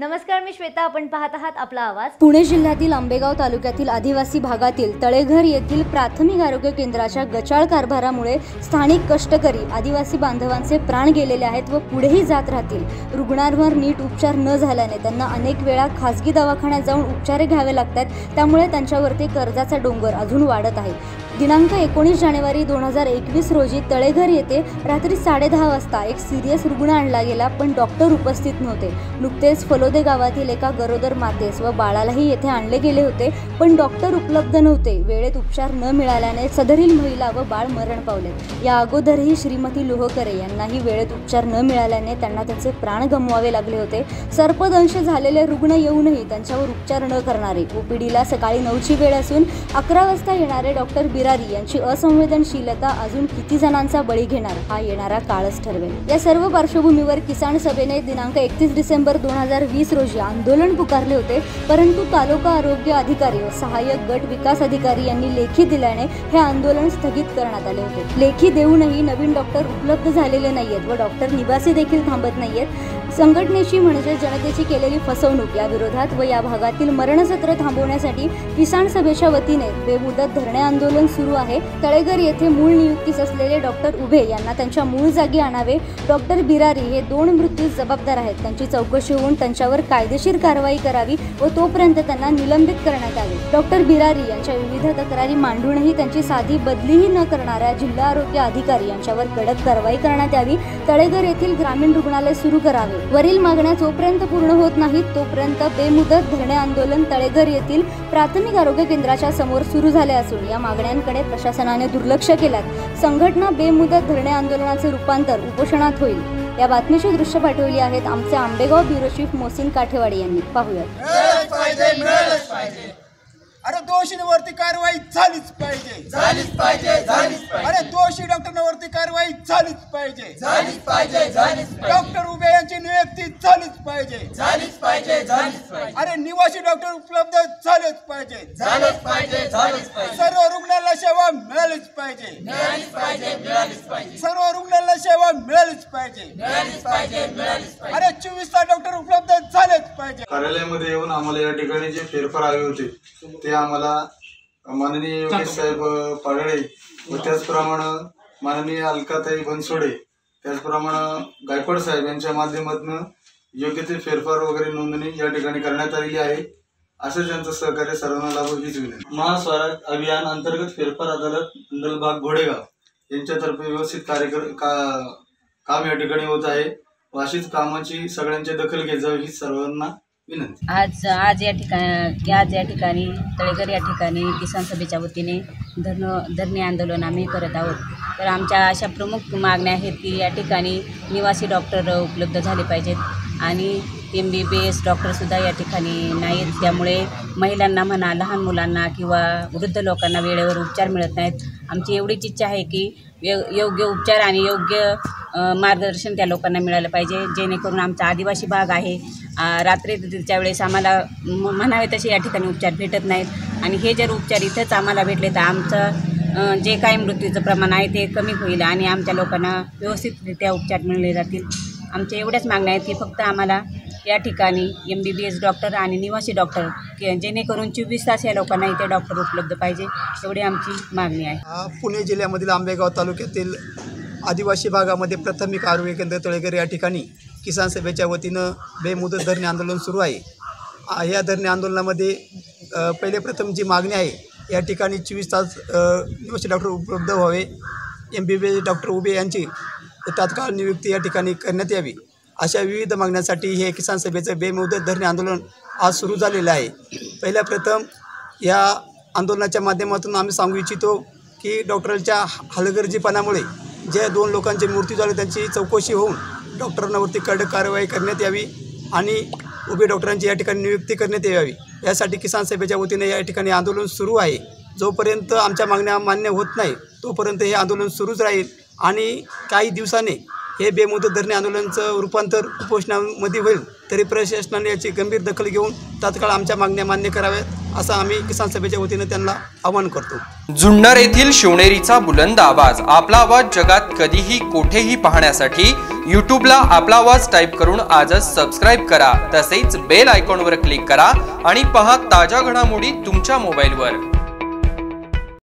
नमस्कार मी श्वेता. आपण पाहत आहात आपला आवाज. पुणे जिल्ह्यातील आंबेगाव तालुक्यातील आदिवासी भागातील तळेघर येथील प्राथमिक आरोग्य केंद्राच्या गचाळ कारभारामुळे स्थानिक कष्टकरी आदिवासी बांधवांचे प्राण गेलेले आहेत व पुढेही जात राहतील. रुग्णांवर नीट उपचार न झाल्याने त्यांना अनेक वेळा खासगी दवाखान्यात जाऊन उपचार घ्यावे लागतात. त्यामुळे त्यांच्यावरती कर्जाचा डोंगर अजून वाढत आहे. दिनांक एकोणीस जानेवारी दोन हजार एकवीस रोजी तळेघर येथे रात्री साडेदहा वाजता एक सिरियस रुग्ण आणला गेला पण डॉक्टर उपस्थित नव्हते. नुकतेच फलोदे गावातील एका गरोदर मातेस व बाळालाही येथे आणले गेले होते पण डॉक्टर उपलब्ध नव्हते. वेळेत उपचार न मिळाल्याने सदरील महिला व बाळ मरण पावले. या अगोदरही श्रीमती लोहकरे यांनाही वेळेत उपचार न मिळाल्याने त्यांना त्यांचे प्राण गमवावे लागले होते. सर्पदंश झालेले रुग्ण येऊनही त्यांच्यावर उपचार न करणारे. ओपीडीला सकाळी नऊची वेळ असून अकरा वाजता येणारे डॉक्टर बिर तक्रारी यांची असंवेदनशीलता अजून किती जणांचा बळी घेणार हा येणारा काळच ठरवेल. या सर्व पार्श्वभूमीवर किसान सभेने दिनांक एकतीस डिसेंबर दोन हजार वीस रोजी आंदोलन पुकारले होते परंतु तालुका आरोग्य अधिकारी व सहाय्यक गट विकास अधिकारी यांनी लेखी दिल्याने हे आंदोलन स्थगित करण्यात आले होते. लेखी देऊनही नवीन डॉक्टर उपलब्ध झालेले नाहीयेत व डॉक्टर निवासी देखील थांबत नाहीयेत. संघटनेची म्हणजे जनतेची केलेली फसवणूक या विरोधात व या भागातील मरणसत्र थांबवण्यासाठी किसान सभेच्या वतीने बेमुदत धरणे आंदोलन सुरू आहे. तळेघर येथे मूळ नियुक्तीस असलेले डॉक्टर उभे यांना त्यांच्या मूळ जागी आणावे. डॉक्टर बिरारी हे दोन मृत्यूस जबाबदार आहेत. त्यांची चौकशी होऊन त्यांच्यावर कायदेशीर कारवाई करावी व तोपर्यंत त्यांना निलंबित करण्यात आले डॉक्टर बिरारी यांच्या विविध तक्रारी मांडूनही त्यांची साधी बदलीही न करणाऱ्या जिल्हा आरोग्य अधिकारी यांच्यावर कडक कारवाई करण्यात यावी. तळेघर येथील ग्रामीण रुग्णालय सुरू करावे. वरील मागण्या जोपर्यंत पूर्ण होत नाहीत तोपर्यंत बेमुदत धरणे आंदोलन तळेघर येथील प्राथमिक आरोग्य केंद्राच्या समोर सुरू झाले असून या मागण्यांकडे प्रशासनाने दुर्लक्ष केल्यात. संघटना बेमुदत धरणे आंदोलनाचे रूपांतर उपोषणात होईल. या बातमीची दृश्य पाठवली आहेत आमचे Ambegaon bureau chief Mosin Kathewadi यांनी. पाहूयात. अरे दोषींवरती कारवाई झालीच पाहिजे. झालीच पाहिजे झालीच पाहिजे. अरे दोषी डॉक्टरांवरती कारवाई झालीच पाहिजे. झालीच पाहिजे झालीच पाहिजे. झालीच पाहिजे झालीच पाहिजे. अरे निवासी डॉक्टर उपलब्ध झालेच पाहिजे. झालंच पाहिजे झालंच पाहिजे. सर्व रुग्णाला सेवा मिळालीच पाहिजे. मिळालीच पाहिजे मिळालीच पाहिजे. सर्व रुग्णाला सेवा मिळालीच पाहिजे. मिळालीच पाहिजे मिळालीच पाहिजे. अरे चोवीस तास डॉक्टर उपलब्ध झालेच पाहिजे. कार्यालयामध्ये येऊन आम्हाला या ठिकाणी जे फेरफार हवे होते ते आम्हाला माननीय योगेश साहेब पाडळे व त्याचप्रमाणे माननीय अलकाताई बनसोडे त्याचप्रमाणे गायकवाड साहेब यांच्या माध्यमातून योग्य ते फेरफार वगैरे नोंदणी या ठिकाणी करण्यात आलेली आहे. असं त्यांचं सहकार्य सर्वांना लाभो हीच विनंती. महास्वराज अभियान अंतर्गत फेरफार अदालत मंडलबाग घोडेगाव यांच्यातर्फे व्यवस्थित कार्यक्रम का काम या ठिकाणी होत आहे. व अशीच कामाची सगळ्यांची दखल घेत जावी ही सर्वांना विनंती. आज आज या ठिकाणी आज या ठिकाणी तळेघर या ठिकाणी किसान सभेच्या वतीने धरण धरणे आंदोलन आम्ही करत आहोत. तर आमच्या अशा प्रमुख मागण्या आहेत की या ठिकाणी निवासी डॉक्टर उपलब्ध झाले पाहिजेत. आणि एम बी बी एस डॉक्टरसुद्धा या ठिकाणी नाहीत. त्यामुळे महिलांना म्हणा लहान मुलांना किंवा वृद्ध लोकांना वेळेवर उपचार मिळत नाहीत. आमची एवढीच इच्छा आहे की योग्य उपचार आणि योग्य मार्गदर्शन त्या लोकांना मिळालं पाहिजे. जेणेकरून आमचा आदिवासी भाग आहे. रात्रीच्या वेळेस आम्हाला म- म्हणावे तसे या ठिकाणी उपचार भेटत नाहीत. आणि हे जर उपचार इथंच आम्हाला भेटले तर आमचं जे काही मृत्यूचं प्रमाण आहे ते कमी होईल आणि आमच्या लोकांना व्यवस्थितरित्या उपचार मिळले जातील. आमच्या एवढ्याच मागण्या आहेत की फक्त आम्हाला या ठिकाणी M B B S doctor आणि निवासी डॉक्टर के- जेणेकरून चोवीस तास या लोकांना इथे डॉक्टर उपलब्ध पाहिजे एवढी आमची मागणी आहे. हा पुणे जिल्ह्यामधील आंबेगाव तालुक्यातील आदिवासी भागामध्ये प्राथमिक आरोग्य केंद्र तळेघर या ठिकाणी किसान सभेच्या वतीनं बेमुदत धरणे आंदोलन सुरू आहे. या धरणे आंदोलनामध्ये पहिले प्रथम जी मागणी आहे या ठिकाणी चोवीस तास निवासी डॉक्टर उपलब्ध व्हावे. M B B S doctor उभे यांची तात्काळ नियुक्ती या ठिकाणी करण्यात यावी. अशा विविध मागण्यांसाठी हे किसान सभेचं बेमुदत धरणे आंदोलन आज सुरू झालेलं आहे. पहिल्या प्रथम या आंदोलनाच्या माध्यमातून आम्ही सांगू इच्छितो की डॉक्टरांच्या हलगर्जीपणामुळे ज्या दोन लोकांचे मृत्यू झाले त्यांची चौकशी होऊन डॉक्टरांवरती कडक कारवाई करण्यात यावी आणि उभे डॉक्टरांची या ठिकाणी नियुक्ती करण्यात यावी. यासाठी किसान सभेच्या वतीने या ठिकाणी आंदोलन सुरू आहे. जोपर्यंत आमच्या मागण्या मान्य होत नाही तोपर्यंत हे आंदोलन सुरूच राहील. आणि काही दिवसाने हे बेमुदत धरणे आंदोलनाचं रूपांतर उपोषणामध्ये होईल तरी प्रशासनाने याची गंभीर दखल घेऊन तात्काळ आमच्या मागण्या मान्य कराव्यात असं आम्ही किसान सभेच्या वतीनं त्यांना आवाहन करतो. जुन्नर येथील शिवनेरीचा बुलंद आवाज आपला आवाज जगात कधीही कोठेही पाहण्यासाठी यूट्यूबला आपला आवाज टाईप करून आजच सबस्क्राईब करा. तसेच बेल आयकॉनवर क्लिक करा आणि पहा ताज्या घडामोडी तुमच्या मोबाईलवर.